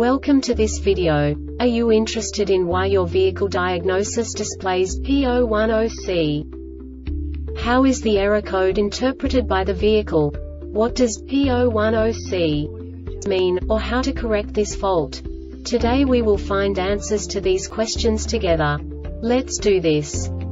Welcome to this video. Are you interested in why your vehicle diagnosis displays P010C? How is the error code interpreted by the vehicle? What does P010C mean, or how to correct this fault? Today we will find answers to these questions together. Let's do this.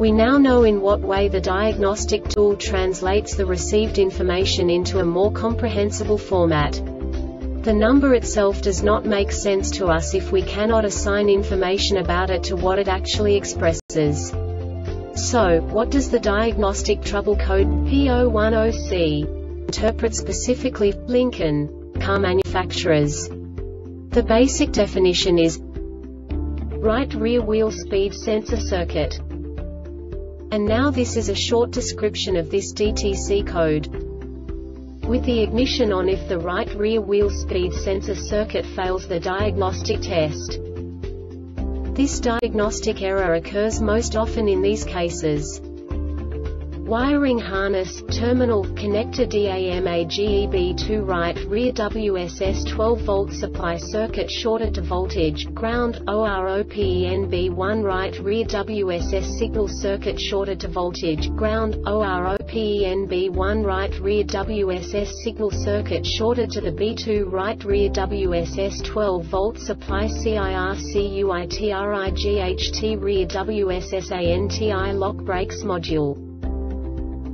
We now know in what way the diagnostic tool translates the received information into a more comprehensible format. The number itself does not make sense to us if we cannot assign information about it to what it actually expresses. So, what does the diagnostic trouble code P010C interpret specifically Lincoln car manufacturers? The basic definition is right rear wheel speed sensor circuit. And now this is a short description of this DTC code. With the ignition on if the right rear wheel speed sensor circuit fails the diagnostic test. This diagnostic error occurs most often in these cases. Wiring harness, terminal, connector DAMAGEB2 right rear WSS 12 volt supply circuit shorted to voltage, ground, OROPENB1 right rear WSS signal circuit shorted to voltage, ground, OROPENB1 right rear WSS signal circuit shorted to the B2 right rear WSS 12 volt supply CIRCUITRIGHT rear WSS ANTI lock brakes module.